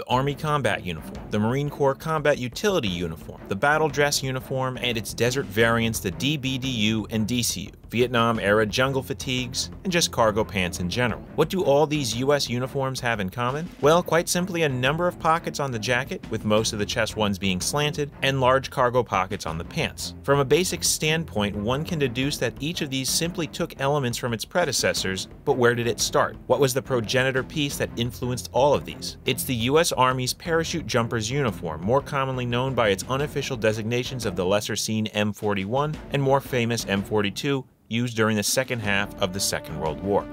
the Army Combat Uniform, the Marine Corps Combat Utility Uniform, the Battle Dress Uniform, and its desert variants, the DBDU and DCU, Vietnam era jungle fatigues, and just cargo pants in general. What do all these US uniforms have in common? Well, quite simply a number of pockets on the jacket, with most of the chest ones being slanted, and large cargo pockets on the pants. From a basic standpoint, one can deduce that each of these simply took elements from its predecessors, but where did it start? What was the progenitor piece that influenced all of these? It's the US Army's parachute jumpers uniform, more commonly known by its unofficial designations of the lesser seen M41 and more famous M42, used during the second half of the Second World War.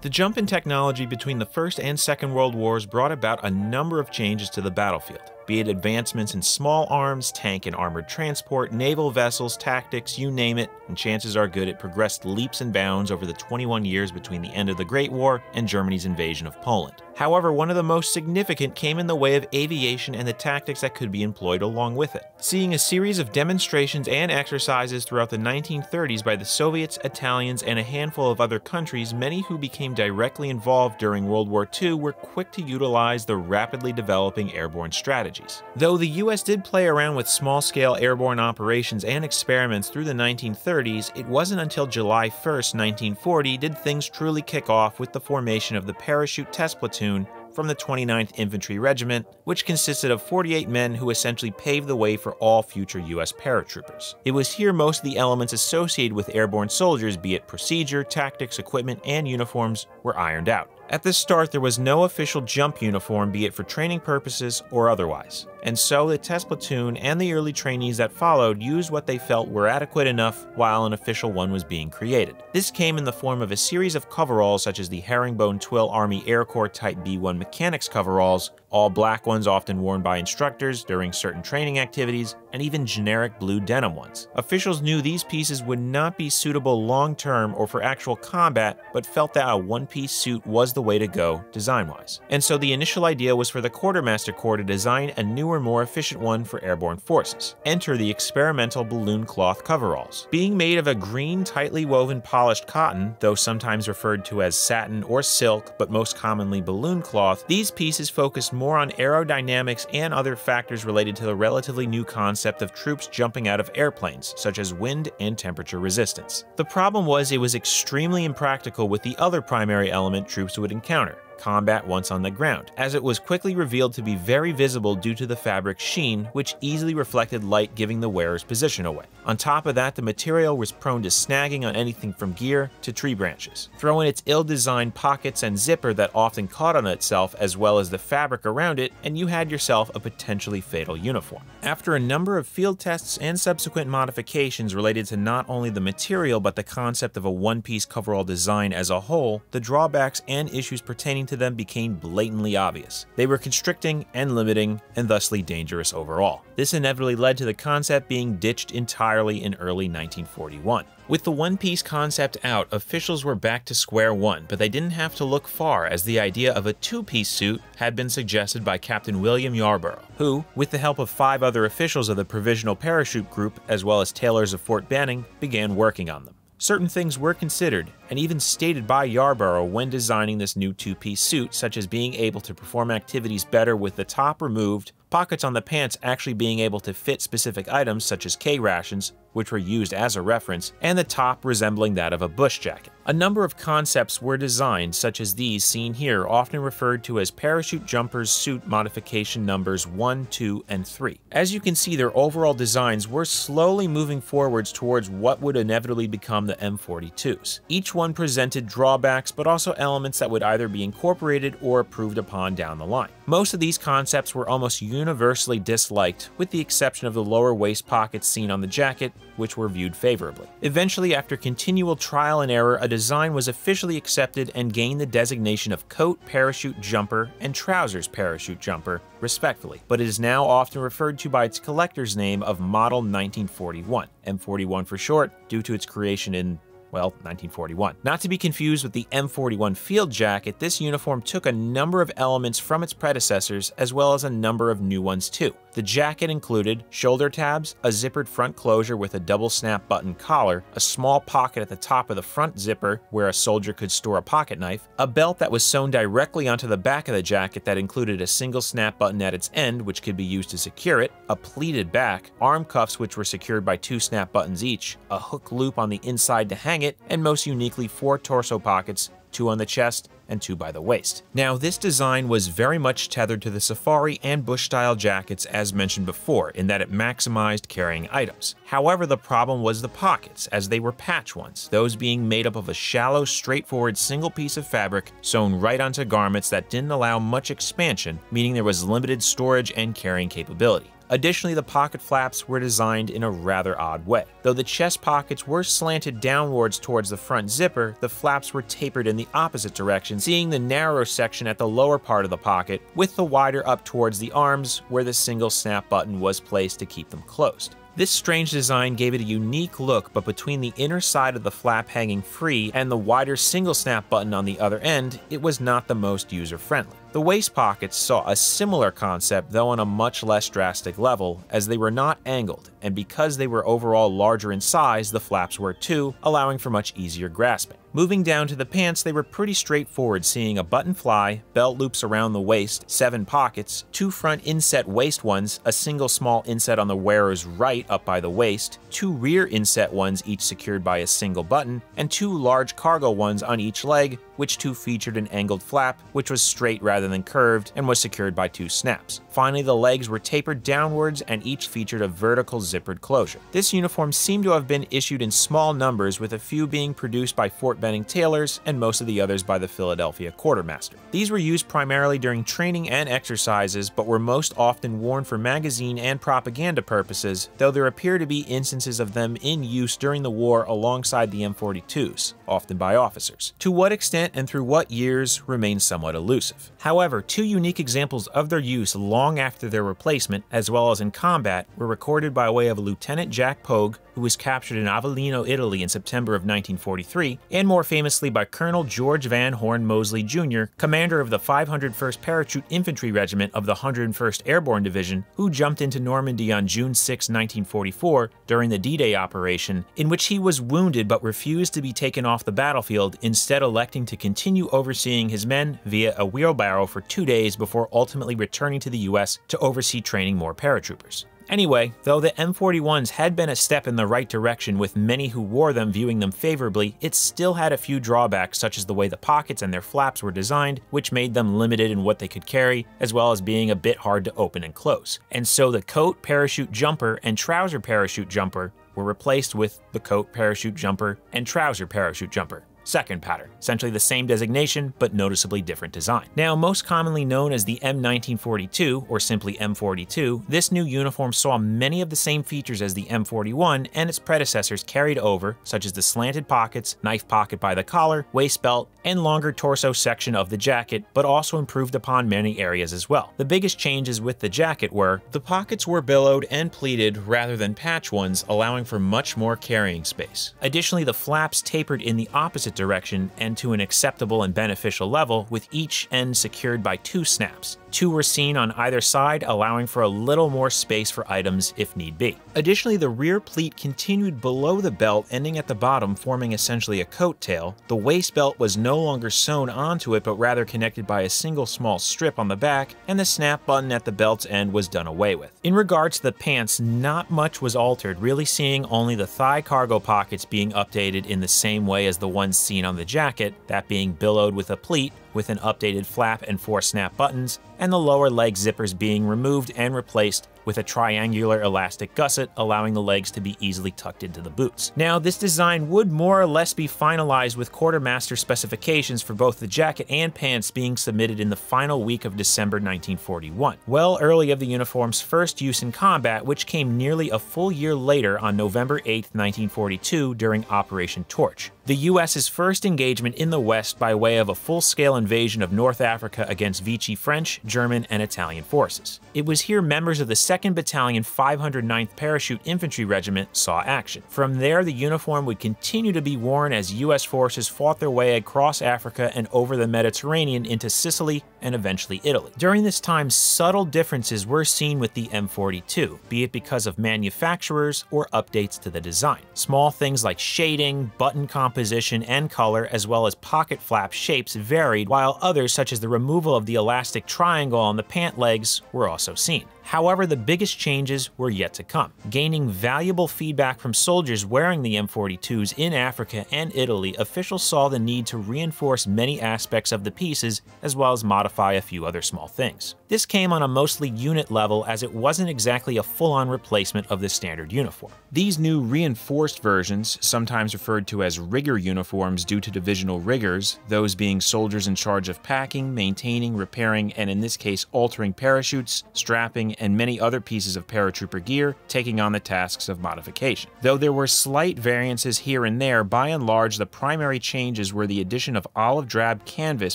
The jump in technology between the First and Second World Wars brought about a number of changes to the battlefield be it advancements in small arms, tank and armored transport, naval vessels, tactics, you name it, and chances are good it progressed leaps and bounds over the 21 years between the end of the Great War and Germany's invasion of Poland. However, one of the most significant came in the way of aviation and the tactics that could be employed along with it. Seeing a series of demonstrations and exercises throughout the 1930s by the Soviets, Italians, and a handful of other countries, many who became directly involved during World War II were quick to utilize the rapidly developing airborne strategy strategies. Though the US did play around with small-scale airborne operations and experiments through the 1930s, it wasn't until July 1, 1940 did things truly kick off with the formation of the Parachute Test Platoon from the 29th Infantry Regiment, which consisted of 48 men who essentially paved the way for all future US paratroopers. It was here most of the elements associated with airborne soldiers, be it procedure, tactics, equipment, and uniforms, were ironed out. At the start, there was no official jump uniform, be it for training purposes or otherwise and so the test platoon and the early trainees that followed used what they felt were adequate enough while an official one was being created. This came in the form of a series of coveralls such as the Herringbone Twill Army Air Corps Type B1 mechanics coveralls, all black ones often worn by instructors during certain training activities, and even generic blue denim ones. Officials knew these pieces would not be suitable long term or for actual combat, but felt that a one piece suit was the way to go design wise. And so the initial idea was for the Quartermaster Corps to design a newer more efficient one for airborne forces. Enter the experimental balloon cloth coveralls. Being made of a green, tightly woven polished cotton, though sometimes referred to as satin or silk, but most commonly balloon cloth, these pieces focused more on aerodynamics and other factors related to the relatively new concept of troops jumping out of airplanes, such as wind and temperature resistance. The problem was it was extremely impractical with the other primary element troops would encounter, combat once on the ground, as it was quickly revealed to be very visible due to the fabric sheen, which easily reflected light giving the wearer's position away. On top of that, the material was prone to snagging on anything from gear to tree branches. Throw in its ill-designed pockets and zipper that often caught on itself as well as the fabric around it, and you had yourself a potentially fatal uniform. After a number of field tests and subsequent modifications related to not only the material but the concept of a one-piece coverall design as a whole, the drawbacks and issues pertaining to them became blatantly obvious. They were constricting and limiting, and thusly dangerous overall. This inevitably led to the concept being ditched entirely in early 1941. With the One Piece concept out, officials were back to square one, but they didn't have to look far as the idea of a two-piece suit had been suggested by Captain William Yarborough, who, with the help of five other officials of the Provisional Parachute Group, as well as tailors of Fort Benning, began working on them. Certain things were considered, and even stated by Yarborough when designing this new two-piece suit, such as being able to perform activities better with the top removed, pockets on the pants actually being able to fit specific items such as K-rations, which were used as a reference, and the top resembling that of a bush jacket. A number of concepts were designed, such as these seen here, often referred to as parachute jumpers suit modification numbers 1, 2, and 3. As you can see, their overall designs were slowly moving forwards towards what would inevitably become the M42s. Each one presented drawbacks, but also elements that would either be incorporated or improved upon down the line. Most of these concepts were almost universally disliked, with the exception of the lower waist pockets seen on the jacket, which were viewed favorably. Eventually, after continual trial and error, a design was officially accepted and gained the designation of coat parachute jumper and trousers parachute jumper, respectfully, but it is now often referred to by its collector's name of Model 1941, M41 for short, due to its creation in well, 1941. Not to be confused with the M41 field jacket, this uniform took a number of elements from its predecessors as well as a number of new ones too. The jacket included shoulder tabs, a zippered front closure with a double snap button collar, a small pocket at the top of the front zipper where a soldier could store a pocket knife, a belt that was sewn directly onto the back of the jacket that included a single snap button at its end which could be used to secure it, a pleated back, arm cuffs which were secured by two snap buttons each, a hook loop on the inside to hang it, and most uniquely four torso pockets two on the chest, and two by the waist. Now, this design was very much tethered to the safari and bush style jackets as mentioned before, in that it maximized carrying items. However, the problem was the pockets, as they were patch ones, those being made up of a shallow, straightforward single piece of fabric sewn right onto garments that didn't allow much expansion, meaning there was limited storage and carrying capability. Additionally, the pocket flaps were designed in a rather odd way. Though the chest pockets were slanted downwards towards the front zipper, the flaps were tapered in the opposite direction, seeing the narrow section at the lower part of the pocket, with the wider up towards the arms where the single snap button was placed to keep them closed. This strange design gave it a unique look, but between the inner side of the flap hanging free and the wider single snap button on the other end, it was not the most user-friendly. The waist pockets saw a similar concept, though on a much less drastic level, as they were not angled, and because they were overall larger in size, the flaps were too, allowing for much easier grasping. Moving down to the pants, they were pretty straightforward, seeing a button fly, belt loops around the waist, seven pockets, two front inset waist ones, a single small inset on the wearer's right up by the waist, two rear inset ones each secured by a single button, and two large cargo ones on each leg, which two featured an angled flap, which was straight rather than curved and was secured by two snaps. Finally, the legs were tapered downwards and each featured a vertical zippered closure. This uniform seemed to have been issued in small numbers, with a few being produced by Fort Benning tailors and most of the others by the Philadelphia quartermaster. These were used primarily during training and exercises, but were most often worn for magazine and propaganda purposes, though there appear to be instances of them in use during the war alongside the M42s, often by officers. To what extent and through what years remains somewhat elusive. However, two unique examples of their use long after their replacement, as well as in combat, were recorded by way of Lieutenant Jack Pogue, who was captured in Avellino, Italy in September of 1943, and more famously by Colonel George Van Horn Moseley Jr., commander of the 501st Parachute Infantry Regiment of the 101st Airborne Division, who jumped into Normandy on June 6, 1944 during the D-Day operation, in which he was wounded but refused to be taken off the battlefield, instead electing to continue overseeing his men via a wheelbarrow for two days before ultimately returning to the US to oversee training more paratroopers. Anyway, though the M41s had been a step in the right direction with many who wore them viewing them favorably, it still had a few drawbacks such as the way the pockets and their flaps were designed, which made them limited in what they could carry, as well as being a bit hard to open and close. And so the coat, parachute jumper, and trouser parachute jumper were replaced with the coat, parachute jumper, and trouser parachute jumper second pattern, essentially the same designation but noticeably different design. Now, most commonly known as the M1942, or simply M42, this new uniform saw many of the same features as the M41 and its predecessors carried over, such as the slanted pockets, knife pocket by the collar, waist belt, and longer torso section of the jacket, but also improved upon many areas as well. The biggest changes with the jacket were the pockets were billowed and pleated rather than patch ones, allowing for much more carrying space. Additionally, the flaps tapered in the opposite direction and to an acceptable and beneficial level, with each end secured by two snaps. Two were seen on either side, allowing for a little more space for items if need be. Additionally, the rear pleat continued below the belt, ending at the bottom, forming essentially a coat tail. The waist belt was no longer sewn onto it, but rather connected by a single small strip on the back, and the snap button at the belt's end was done away with. In regards to the pants, not much was altered, really seeing only the thigh cargo pockets being updated in the same way as the ones seen on the jacket, that being billowed with a pleat, with an updated flap and four snap buttons, and the lower leg zippers being removed and replaced with a triangular elastic gusset, allowing the legs to be easily tucked into the boots. Now, this design would more or less be finalized with quartermaster specifications for both the jacket and pants being submitted in the final week of December 1941, well early of the uniform's first use in combat, which came nearly a full year later on November 8, 1942 during Operation Torch the US's first engagement in the West by way of a full-scale invasion of North Africa against Vichy French, German, and Italian forces. It was here members of the 2nd Battalion 509th Parachute Infantry Regiment saw action. From there, the uniform would continue to be worn as U.S. forces fought their way across Africa and over the Mediterranean into Sicily and eventually Italy. During this time, subtle differences were seen with the M42, be it because of manufacturers or updates to the design. Small things like shading, button composition, and color, as well as pocket flap shapes varied, while others such as the removal of the elastic triangle on the pant legs were also seen. However, the biggest changes were yet to come. Gaining valuable feedback from soldiers wearing the M42s in Africa and Italy, officials saw the need to reinforce many aspects of the pieces as well as modify a few other small things. This came on a mostly unit level as it wasn't exactly a full-on replacement of the standard uniform. These new reinforced versions, sometimes referred to as rigger uniforms due to divisional riggers, those being soldiers in charge of packing, maintaining, repairing, and in this case altering parachutes, strapping, and many other pieces of paratrooper gear, taking on the tasks of modification. Though there were slight variances here and there, by and large the primary changes were the addition of olive drab canvas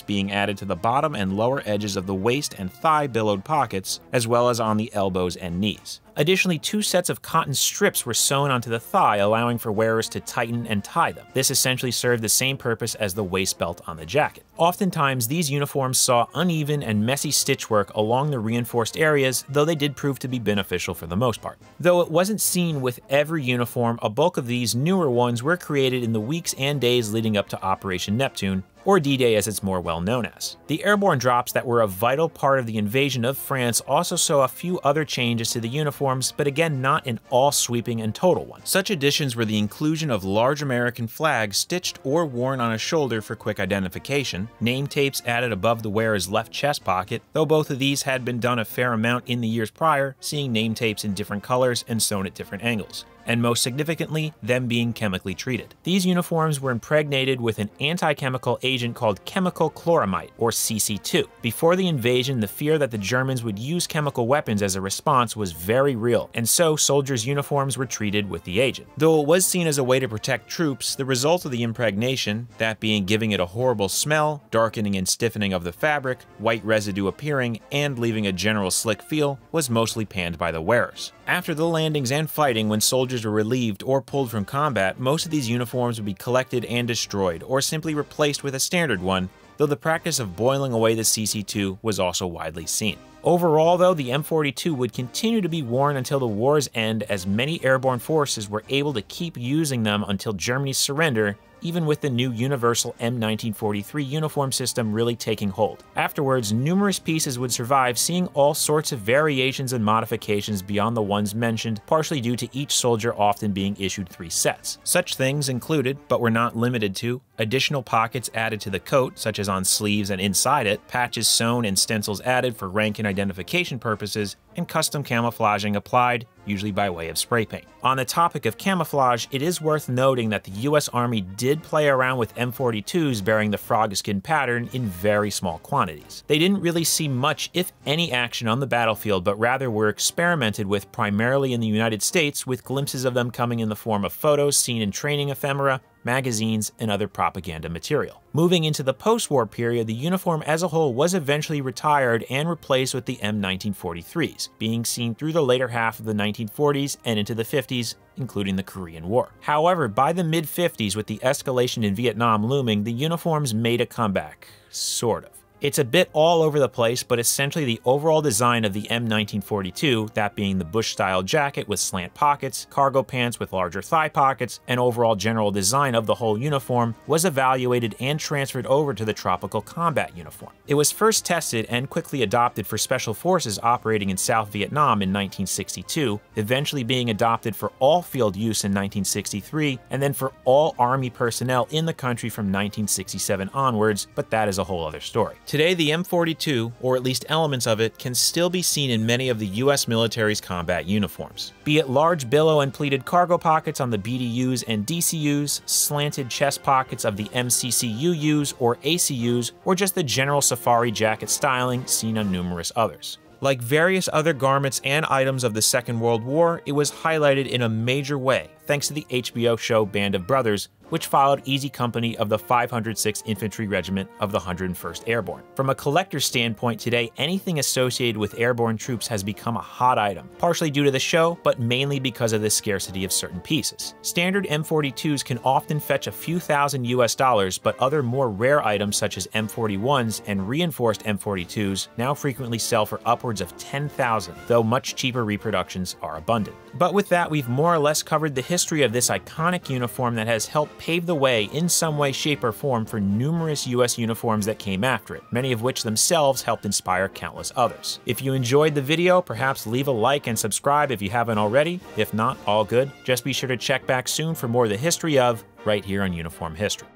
being added to the bottom and lower edges of the waist and thigh billowed pockets, as well as on the elbows and knees. Additionally, two sets of cotton strips were sewn onto the thigh, allowing for wearers to tighten and tie them. This essentially served the same purpose as the waist belt on the jacket. Oftentimes, these uniforms saw uneven and messy stitchwork along the reinforced areas, though they did prove to be beneficial for the most part. Though it wasn't seen with every uniform, a bulk of these newer ones were created in the weeks and days leading up to Operation Neptune, or D-Day as it's more well known as. The airborne drops that were a vital part of the invasion of France also saw a few other changes to the uniforms, but again not an all-sweeping and total one. Such additions were the inclusion of large American flags stitched or worn on a shoulder for quick identification, name tapes added above the wearer's left chest pocket, though both of these had been done a fair amount in the years prior, seeing name tapes in different colors and sewn at different angles and most significantly, them being chemically treated. These uniforms were impregnated with an anti-chemical agent called chemical chloramite, or CC2. Before the invasion, the fear that the Germans would use chemical weapons as a response was very real, and so soldiers' uniforms were treated with the agent. Though it was seen as a way to protect troops, the result of the impregnation, that being giving it a horrible smell, darkening and stiffening of the fabric, white residue appearing, and leaving a general slick feel, was mostly panned by the wearers. After the landings and fighting, when soldiers were relieved or pulled from combat, most of these uniforms would be collected and destroyed, or simply replaced with a standard one, though the practice of boiling away the CC2 was also widely seen. Overall, though, the M42 would continue to be worn until the war's end as many airborne forces were able to keep using them until Germany's surrender even with the new universal M1943 uniform system really taking hold. Afterwards, numerous pieces would survive, seeing all sorts of variations and modifications beyond the ones mentioned, partially due to each soldier often being issued three sets. Such things included, but were not limited to, additional pockets added to the coat, such as on sleeves and inside it, patches sewn and stencils added for rank and identification purposes, and custom camouflaging applied, usually by way of spray paint. On the topic of camouflage, it is worth noting that the US Army did play around with M42s bearing the frog skin pattern in very small quantities. They didn't really see much, if any, action on the battlefield, but rather were experimented with primarily in the United States, with glimpses of them coming in the form of photos seen in training ephemera, magazines, and other propaganda material. Moving into the post-war period, the uniform as a whole was eventually retired and replaced with the M1943s, being seen through the later half of the 1940s and into the 50s, including the Korean War. However, by the mid-50s, with the escalation in Vietnam looming, the uniforms made a comeback. Sort of. It's a bit all over the place, but essentially the overall design of the M1942, that being the Bush-style jacket with slant pockets, cargo pants with larger thigh pockets, and overall general design of the whole uniform, was evaluated and transferred over to the Tropical Combat uniform. It was first tested and quickly adopted for special forces operating in South Vietnam in 1962, eventually being adopted for all field use in 1963, and then for all Army personnel in the country from 1967 onwards, but that is a whole other story. Today, the M42, or at least elements of it, can still be seen in many of the US military's combat uniforms. Be it large billow and pleated cargo pockets on the BDUs and DCUs, slanted chest pockets of the MCCUUs or ACUs, or just the general safari jacket styling seen on numerous others. Like various other garments and items of the Second World War, it was highlighted in a major way thanks to the HBO show Band of Brothers, which followed Easy Company of the 506th Infantry Regiment of the 101st Airborne. From a collector's standpoint today, anything associated with airborne troops has become a hot item, partially due to the show, but mainly because of the scarcity of certain pieces. Standard M42s can often fetch a few thousand US dollars, but other more rare items such as M41s and reinforced M42s now frequently sell for upwards of 10,000, though much cheaper reproductions are abundant. But with that, we've more or less covered the history of this iconic uniform that has helped pave the way in some way, shape, or form for numerous US uniforms that came after it, many of which themselves helped inspire countless others. If you enjoyed the video, perhaps leave a like and subscribe if you haven't already. If not, all good. Just be sure to check back soon for more of the history of right here on Uniform History.